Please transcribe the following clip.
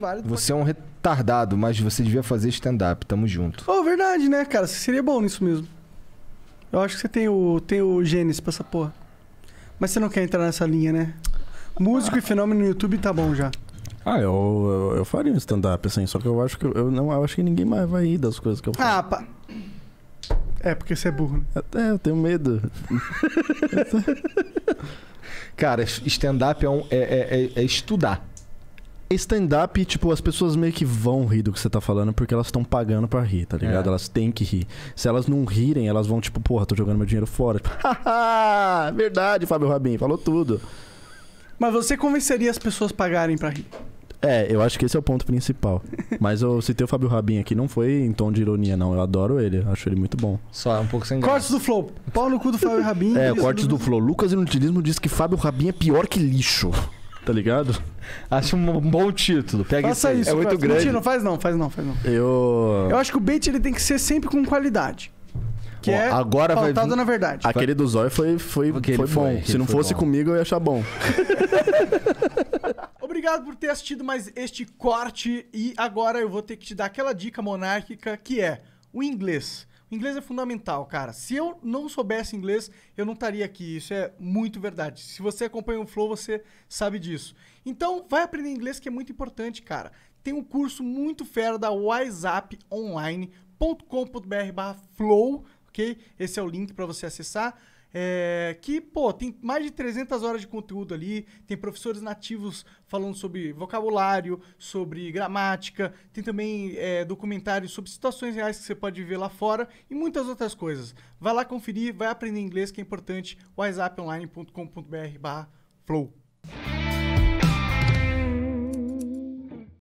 Válido. Você é um retardado, mas você devia fazer stand-up. Tamo junto. Oh, verdade, né, cara? Você seria bom nisso mesmo. Eu acho que você tem o, tem o genes pra essa porra. Mas você não quer entrar nessa linha, né? Músico e fenômeno no YouTube tá bom já. Ah, eu, eu, eu faria um stand-up, assim, só que eu acho que eu não eu acho que ninguém mais vai rir das coisas que eu falo. Ah, pá. É, porque você é burro, né? É, eu tenho medo. Cara, stand-up é, um- é- é- é- é estudar. Stand-up, tipo, as pessoas meio que vão rir do que você tá falando porque elas estão pagando pra rir, tá ligado? É. Elas têm que rir. Se elas não rirem, elas vão, tipo, porra, tô jogando meu dinheiro fora. Tipo, Haha, verdade, Fábio Rabin, falou tudo. Mas você convenceria as pessoas a pagarem pra rir. É, eu acho que esse é o ponto principal. Mas eu citei o Fábio Rabin aqui, não foi em tom de ironia, não. Eu adoro ele, acho ele muito bom. Só é um pouco sem Cortes graça. do Flow. Pau no cu do Fábio Rabin. É, cortes do Flow. Lucas Inutilismo diz que Fábio Rabin é pior que lixo. Tá ligado? Acho um bom título. Pega Faça aí. isso. É muito Cortes. grande. Mentira, não faz não, faz não, faz não. Eu. Eu acho que o bait ele tem que ser sempre com qualidade. Que Ó, é agora vai vir- na verdade. Aquele do Zóio foi, foi, Aquele foi bom. foi, aquele Se não foi fosse bom. comigo, eu ia achar bom. Obrigado por ter assistido mais este corte e agora eu vou ter que te dar aquela dica monárquica que é o inglês. Inglês é fundamental, cara. Se eu não soubesse inglês, eu não estaria aqui. Isso é muito verdade. Se você acompanha o Flow, você sabe disso. Então, vai aprender inglês que é muito importante, cara. Tem um curso muito fera da whatsapponline.com.br barra flow, ok? Esse é o link para você acessar. É, que, pô, tem mais de 300 horas de conteúdo ali, tem professores nativos falando sobre vocabulário, sobre gramática, tem também é, documentários sobre situações reais que você pode viver lá fora e muitas outras coisas. Vai lá conferir, vai aprender inglês que é importante, whatsapponline.com.br barra flow.